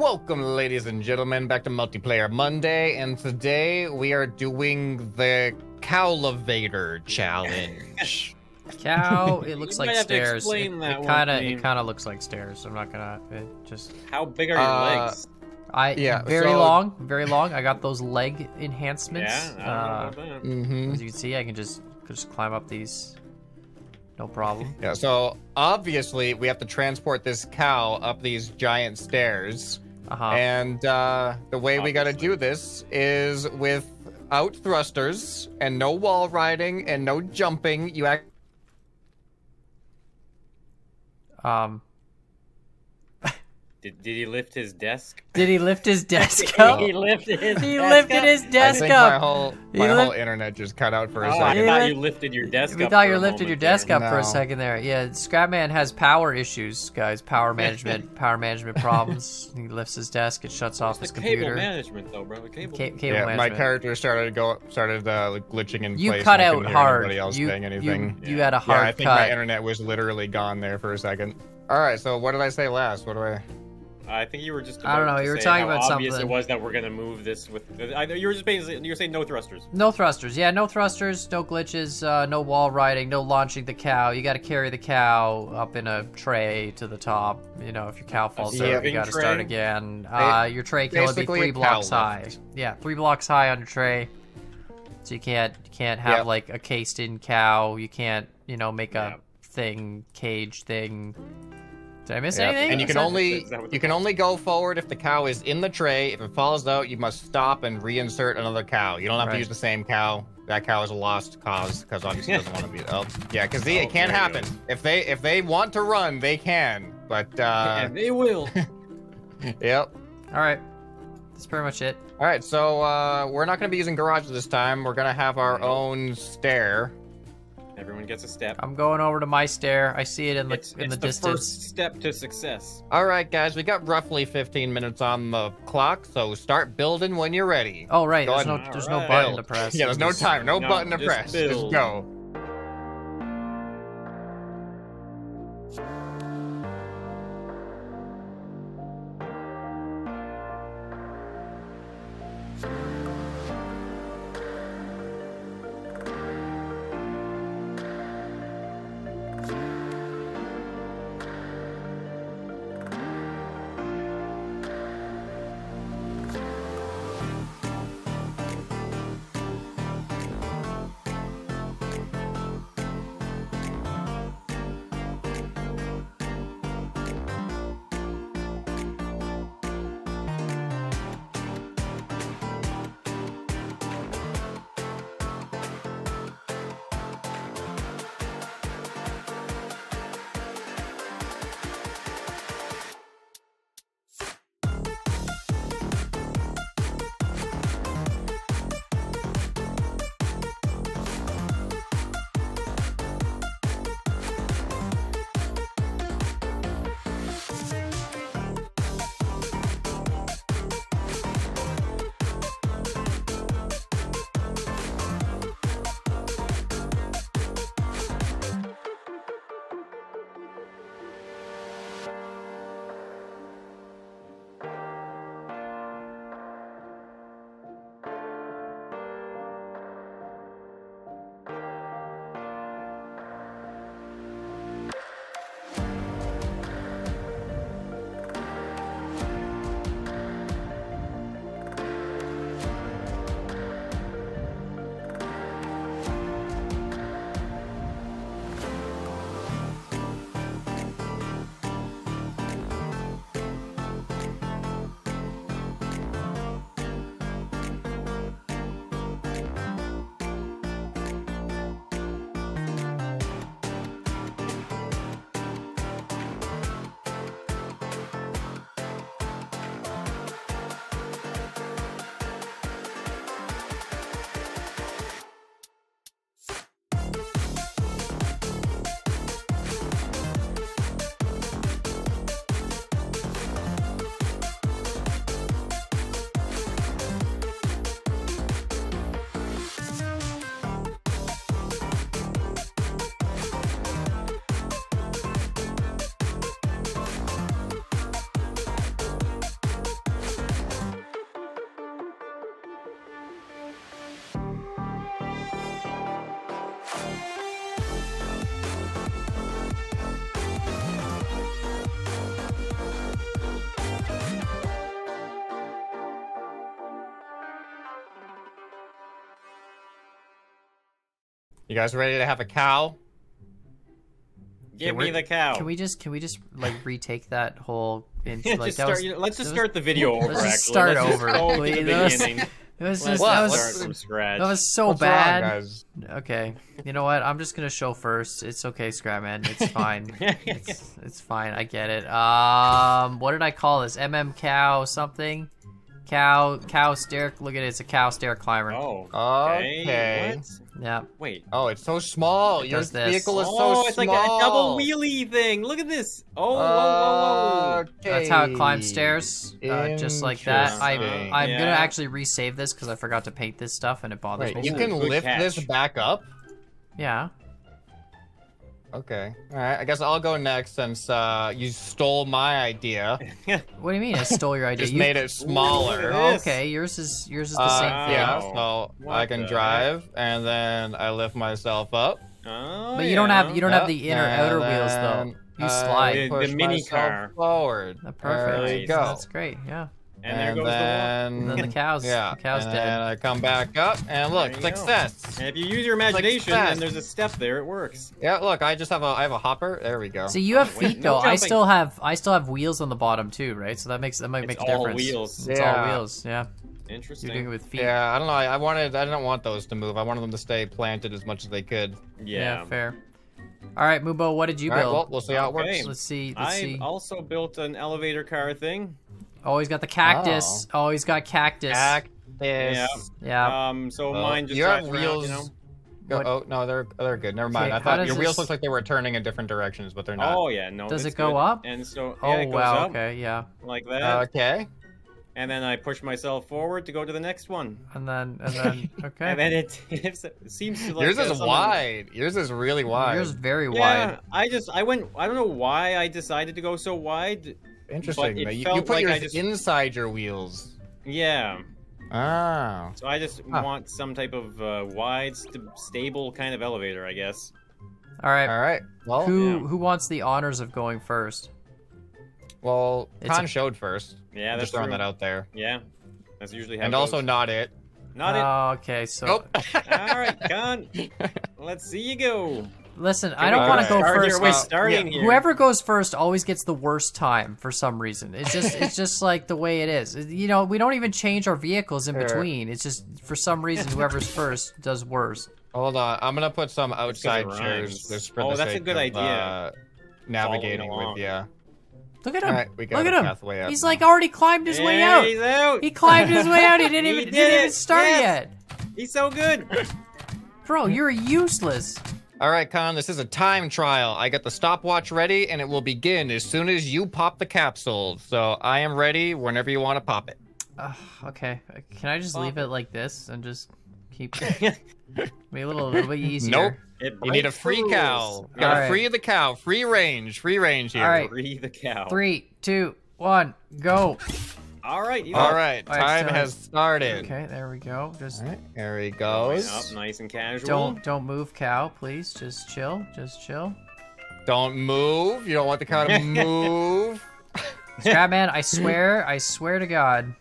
welcome, ladies and gentlemen, back to Multiplayer Monday, and today we are doing the Cowlevator challenge. Cow, it looks might like have to stairs. It, explain that one kind of to it kind of looks like stairs. I'm not gonna it just How big are your Uh, legs? I Yeah, very so- long, very long. I got those leg enhancements. Yeah, I uh, mm-hmm. as you can see, I can just just climb up these, no problem. Yeah, so obviously we have to transport this cow up these giant stairs, Uh huh. and uh, the way we got to do this is without thrusters and no wall riding and no jumping. You act. Um, Did, did he lift his desk? did he lift his desk up? he lifted his He desk lifted up? his I desk think up. my whole He my whole lift- internet just cut out for a Oh, second. He thought you lifted your desk we up. thought for you a lifted your desk there. up for a second there. Yeah, Scrapman has power issues, guys. Power management, power management problems. He lifts his desk, it shuts off It's his the cable computer. management, though, bro. The cable. Ca- cable yeah, my character started to go started uh, like, glitching in You place. cut out hard. Else You, saying anything? you, you had a hard. Yeah, hard I think cut. my internet was literally gone there for a second. All right, so what did I say last? What do I? I think you were just. I don't know, to you were say talking how about obvious something. it was that we're gonna move this with. I, you were just basically. You were saying no thrusters. No thrusters. Yeah, no thrusters, no glitches, uh, no wall riding, no launching the cow. You got to carry the cow up in a tray to the top. You know, if your cow falls Yeah. out, you got to start again. Uh, your tray can only be basically three blocks cow high. lift. Yeah, three blocks high on your tray. So you can't you can't have Yep. like a cased-in cow. You can't you know make a Yep. thing cage thing. Did I miss Yeah, anything? And you can that- only is that what you can only go forward if the cow is in the tray. If it falls out, you must stop and reinsert another cow. You don't have Right. to use the same cow. That cow is a lost cause because obviously doesn't want to be. Oh, yeah, because Oh, it can there you happen. If they if they want to run, they can. But uh, and they will. yep. All right, that's pretty much it. All right, so uh, we're not going to be using garages this time. We're going to have our Nope. own stair. Everyone gets a step. I'm going over to my stair. I see it in the it's in it's the the, distance. first step to success. All right, guys, we got roughly 15 minutes on the clock, so start building when you're ready. Oh right, Go there's no ahead. there's no Alright. button to press. Yeah, there's no time, no, No, button to just press. Just go. You guys ready to have a cow? Give we're- me the cow. Can we just can we just like retake that whole in Yeah, like just that start, was, you know, let's just that was- start the video over. let's just start Let's just over, go please. the That was- beginning. it was just that was from scratch. that was so What's wrong, bad. guys? Okay, you know what? I'm just gonna show first. It's okay, Scrapman. It's fine. it's, it's fine. I get it. Um, what did I call this? MM cow something? Cow cow stair. Look at it. It's a cow stair climber. Oh. Okay. What? Yeah. Wait. Oh, it's so small. It Your does this. vehicle is oh, so it's small. like a double wheelie thing. Look at this. Oh, whoa, whoa, whoa. That's how it climbs stairs, uh, just like that. I, Interesting. I'm gonna actually resave this because I forgot to paint this stuff and it bothers Wait, me. you can good lift this back up? Yeah. Okay. All right. I guess I'll go next since uh, you stole my idea. What do you mean? I stole your idea. Just You- made it smaller. Ooh, Oh, okay, yours is yours is the Uh, same thing. yeah, so What I can the drive, and then I lift myself up. Oh, But you don't have you don't have the inner and outer wheels though. You I slide. The- the push mini car. forward. Uh, perfect. There you go. That's great. Yeah. And there goes then, And then the cows. Yeah, The cow's and dead. then I come back up, and look, There go. success. And if you use your imagination that. and there's a step there, it works. Yeah, look, I just have a I have a hopper. There we go. So you have oh, wait, feet no though. I still have I still have wheels on the bottom too, right? So that makes that might It's make a all difference. wheels. It's Yeah. all wheels. Yeah. Interesting. You're doing it with feet. yeah, I don't know. I, I wanted I didn't want those to move. I wanted them to stay planted as much as they could. yeah. fair. All right, Mubo, what did you All right, build? well, we'll see how it works. let's see. Let's I see. also built an elevator car thing. Oh, he's got the cactus. Oh, he's got cactus. Cactus. Yeah. yeah. Um, so Oh, mine just your drives around, wheels. you know. Go- What- oh no, they're they're good. Never mind. Okay, I thought does your wheels this- looked like they were turning in different directions, but they're not. Oh yeah, no. Does it go good. up? And so oh yeah, it goes wow. up Okay. Yeah. like that, okay. and then I push myself forward to go to the next one, And then and then okay. and then it, it seems to like Yours is something- wide. Yours is really wide. Yours is very Yeah, wide. I just I went. I don't know why I decided to go so wide. Interesting. it You, you put like yours just- inside your wheels. Yeah, Ah. so I just Huh. want some type of uh, wide, st- stable kind of elevator, I guess. All right. All right. Well, Who yeah. who wants the honors of going first? well, It's Kan a- showed first. Yeah, I'm that's just throwing true. that out there. Yeah, that's usually how. And it also goes. not it. not it. Oh, okay. So Nope. All right, Kan. Let's see you go. Listen, I don't we want to go first. Here, we're 'cause starting yeah, here. Whoever goes first always gets the worst time for some reason. It's just it's just like the way it is. You know, we don't even change our vehicles in Sure. between. It's just for some reason whoever's first does worse. Hold on. I'm gonna put some outside chairs just for Oh, the that's a good of, idea. Uh, navigating Following with you. Look at him. All right, we got Look at him. up He's now. like already climbed his way Yeah, out. He's out. He climbed his way out. He didn't He even did didn't even start Yes. yet. He's so good. Bro, you're useless. All right, Kan. This is a time trial. I got the stopwatch ready, and it will begin as soon as you pop the capsule. So I am ready whenever you want to pop it. Ugh, okay, can I just leave it like this and just keep be a little, a little bit easier? Nope. It You need a breaks free rules. cow. You gotta Alright. free the cow. Free range. Free range here. All right. Free the cow. Three, two, one, go. All right. he's All up. right. All right, Time so- has started. Okay, there we go. Just All right. There he goes. up, nice and casual. don't don't move, cow. Please, just chill. Just chill. Don't move. You don't want the cow to move. Scrapman, I swear, I swear to God.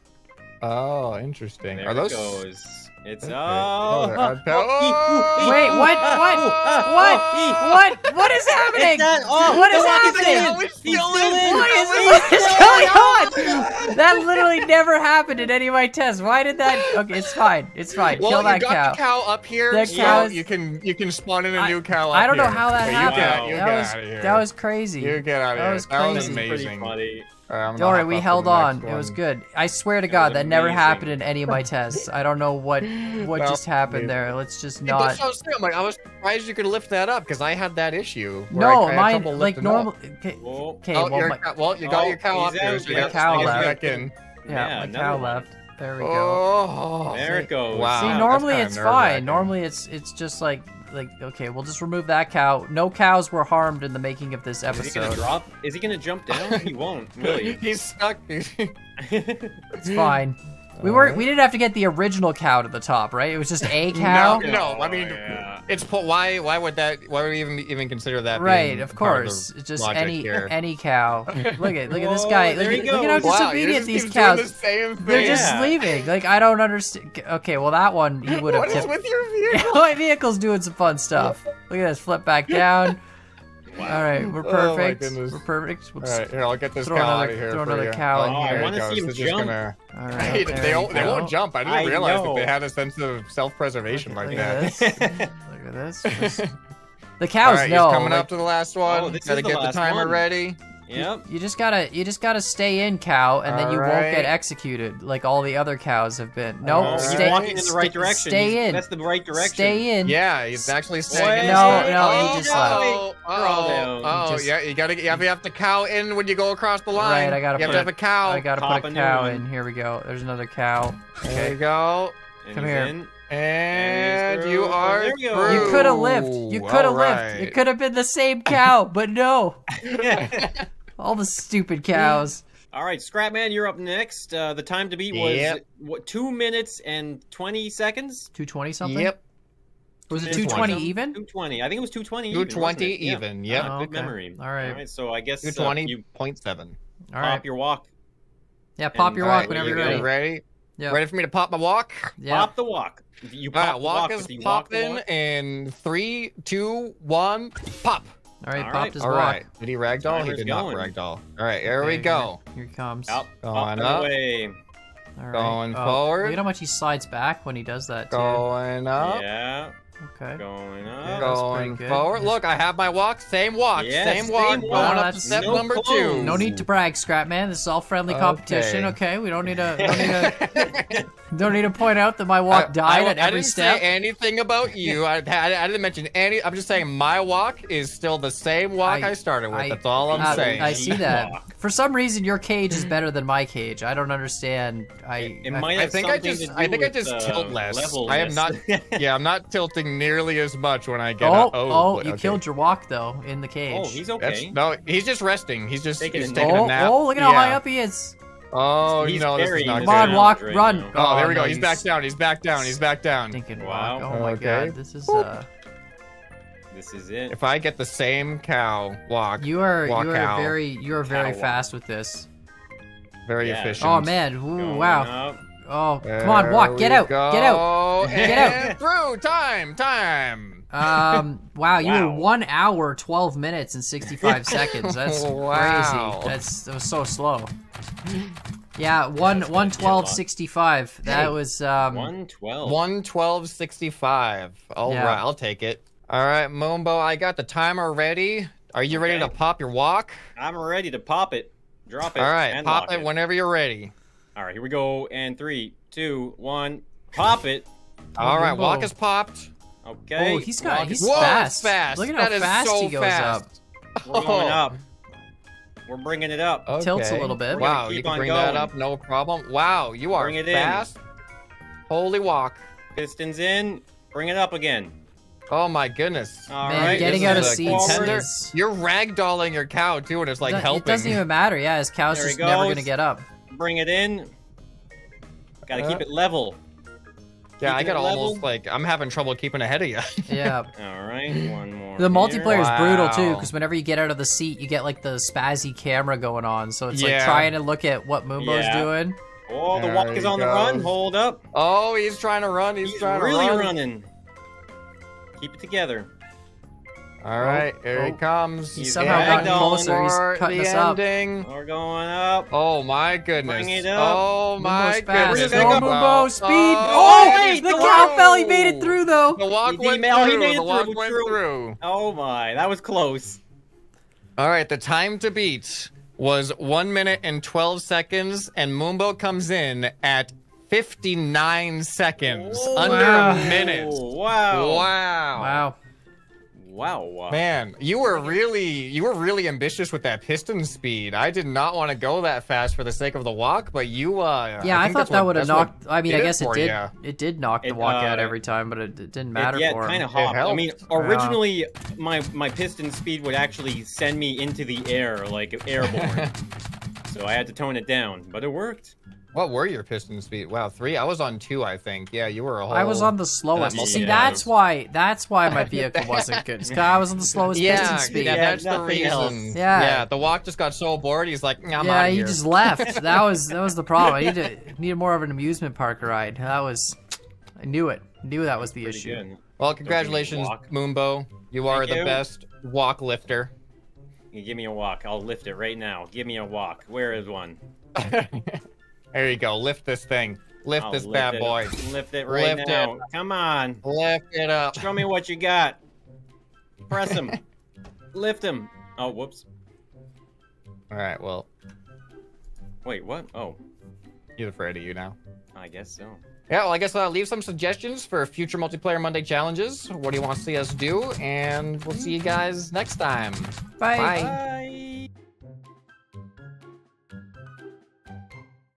Oh, interesting. There Are those? goes. It's Okay. oh. Oh, they're out there. Oh! Wait, what? What? What? What? What is happening? that- oh, what is the walking happening? He's still in. What is, what is going on? That literally never happened in any of my tests. Why did that? Okay, it's fine. It's fine. Well, Kill that you got cow. the cow up here, That so cow is- you can you can spawn in a I- new cow. Up I don't know here. how that Okay, happened. You get, you that get was out of here. that was crazy. You get out of that here. was That was crazy. Pretty funny. All right, Don't worry, we held on. next It was good. I swear to That God, was that never happened in any of my tests. I don't know what what That just happened amazing. there. Let's just Yeah, that's not. what I was saying. I'm like, I was surprised you could lift that up because I had that issue. where No, I, I mine like normal. up. Okay, Whoa. okay, Oh, well, your my, cow- well, you got Oh, your cow up there. here, out, so you yeah. Cow to get left. back in. yeah, Yeah, my cow one. left. There we go. Oh, There it goes. Wow, See, normally it's fine. Normally it's it's just like like okay, we'll just remove that cow. No cows were harmed in the making of this episode. Is he gonna drop? Is he gonna jump down? he won't, will he? He's stuck. It's fine. We weren't. We didn't have to get the original cow to the top, right? It was just a cow. No, no. I oh, mean, yeah. it's why? Why would that? Why would we even even consider that? Right, being of part course. the just logic any here? any cow. Look at look at this guy. Look, he at, look at how goes. Wow, disobedient these keep doing the cows. same thing. They're just Yeah. leaving. Like I don't understand. Okay, well that one you would have What is tipped. with your vehicle? My vehicle's doing some fun stuff. Look at this. Flip back down. Wow. All right, we're Oh, perfect. goodness. we're perfect. We'll All just- right, here I'll get this Throw cow another- out of here throw for another you. cow in oh, here. there wanna see him It's jump. gonna- All right, Hey, they, you won't, they won't jump. I didn't I realize that they had a sense of self-preservation like Look that. Look at this. Just- The cows right, know. he's coming like, up to the last one. Oh, this Gotta is the get the timer one. ready. Yep. You just gotta, you just gotta stay in, cow, and then you won't get executed like all the other cows have been. No, oh. Alright. He's stay, walking in the right sta- direction. Stay He's- in. That's the right direction. Stay in. Yeah, he's actually staying. Wait, in No, this no, way. he just oh, left. Oh, You're all oh, oh, Just- yeah, you gotta, you have, you have to cow in when you go across the line. Right, I gotta You have put to have a cow. I gotta Pop put a a cow one. in. Here we go. There's another cow. There you go. And Come he's here. in. And oh, through. you Oh, are there we through. You could have lived. You could have All lived. It could have been the same cow, but no. All the stupid cows. All right, Scrapman, you're up next. Uh, the time to beat was Yep. what, two minutes and twenty seconds. 220 something? Yep. Was it 220 220 even? Two twenty. I think it was two twenty. 220 even, yep. Ah, Oh, good okay. memory. All right. All right. So I guess uh, you 220.7. All pop right. your walk. Yeah, pop your All walk right, whenever here you're you ready. go. Ready? Yeah. Ready for me to pop my walk? Yeah. Pop the walk. You pop right, the walk walk. is but you walk the popping walk? in three, two, one, pop. All right, All popped right. his All walk. right. Did he ragdoll? He did going. not ragdoll. All right, here we go. Here, here he comes. Up, Going up, up. away. All right. Going Oh, forward. Look at how much he slides back when he does that, too. Going up. Yeah, Okay. going up. that's Going forward. Look, I have my walk. Same walk. Yes, same same walk. walk. Going Well, up to step no number two. No need to brag, Scrapman. This is all friendly competition, okay? We don't need to don't need to don't need to point out that my walk I- died I, at I every didn't say anything about you. I, I, I didn't mention any. I'm just saying my walk is still the same walk I, I- started with. I- That's all I'm saying. I see that. Walk. For some reason, your cage is better than my cage. I don't understand. I, It I- might I have think I just I think I just uh, tilt less. I am not- yeah, I'm not tilting nearly as much when I get oh, up. oh, but you okay. killed your walk though in the cage. Oh, he's That's, okay. no, he's just resting. He's just Taking he's a taking nap. oh, a nap. oh, look at how Yeah. high up he is. Oh He's no, this is not Come on, walk, right run. now. Oh, there we no, go. He's back down. He's back down. He's back down. Stinking Wow. walk. Oh my Okay. god, this is uh. This is it. If I get the same cow walk, You are walk you are out. very you are very Cow fast with this. very Yeah. efficient. Oh man, Ooh, wow. up. Oh, There come on, walk, get we out, get out. Get out! Through time, time. Um, wow, you Wow. were one hour, twelve minutes, and sixty-five seconds. That's Wow. crazy. That's that was so slow. Yeah, one one twelve sixty-five. That was um. One twelve. One twelve sixty five. All right, Yeah. I'll take it. All right, Moonbo, I got the timer ready. Are you ready to pop your walk? I'm ready to pop it. Drop it. All right, and pop lock it whenever you're ready. All right, here we go. And three, two, one. Pop it. All right, Moonbo. walk is popped. Okay. Oh, he's got walk he's is- Whoa, fast. fast. Look at That how is fast so he goes fast. We're going oh. up. We're bringing it up. Tilts a little bit. Wow, you can on bring that up, no problem. Wow, you are Bring it in. fast. Holy walk. Pistons in. Bring it up again. Oh my goodness. All Man, right, getting this out of is a seats is. You're ragdolling your cow too, and it's like helping it doesn't even matter. Yeah, his cow's There just never gonna get up. Bring it in. Gotta Uh, keep it level. yeah, I got it almost like I'm having trouble keeping ahead of you. Yeah. All right, one more. The here. multiplayer is brutal too, because whenever you get out of the seat, you get like the spazzy camera going on. So it's like trying to look at what Mumbo's Yeah. doing. Oh, the There walk is he on the run. Hold up. oh, he's trying to run. He's, He's trying really to run. running. Keep it together. All right, here he oh. comes. He's He's somehow gotten gotten closer. He's For cutting the us up. ending. We're going up. Oh my goodness. Bring it up. Oh my Mumbo's fast. goodness. Where's Go, that go? Mumbo, speed! Oh, Oh, wait, the the cow walk- fell. He made it oh. through though. The walk He- he went ma- oh, he through. made it the walk through, went true. through. Oh my, that was close. All right, the time to beat was one minute and 12 seconds, and Moonbo comes in at 59 seconds, under wow. a minute. Wow. Wow. Wow. Wow. Wow. Man, you were really you were really ambitious with that piston speed. I did not want to go that fast for the sake of the walk, but you uh Yeah, I, think thought that would have knocked. I mean, I guess it for did. ya. It did knock the It, walk out uh, every time, but it, it didn't It- matter yeah, for it him. kind of hopped. I mean, helped. originally my my piston speed would actually send me into the air, like airborne. so I had to tone it down, but it worked. What were your piston speed? Wow, three. I was on two, I think. Yeah, you were a whole. I was on the slowest. That See, multi- that's Yeah. why. That's why my vehicle wasn't good. 'Cause I was on the slowest Yeah, piston speed. yeah, Yeah, that's the nothing else. reason. Yeah. yeah. The walk just got so bored. He's like, I'm yeah, out he here. just left. That was that was the problem. I needed needed more of an amusement park ride. That was. I knew it. Knew that was the Pretty issue. good. Well, congratulations, walk. Moonbo. You are Thank the you. best walk lifter. You give me a walk. I'll lift it right now. Give me a walk. Where is one? there you go. Lift this thing. Lift I'll this lift bad it. boy. Lift it right Lift now. it. Come on. Lift it up. Show me what you got. Press him. Lift him. Oh, whoops. All right. Well, Wait, what? Oh, he's afraid of you now. I guess so. Yeah, well, I guess I'll leave some suggestions for future multiplayer Monday challenges. What do you want to see us do? And we'll see you guys next time. Bye. Bye. Bye.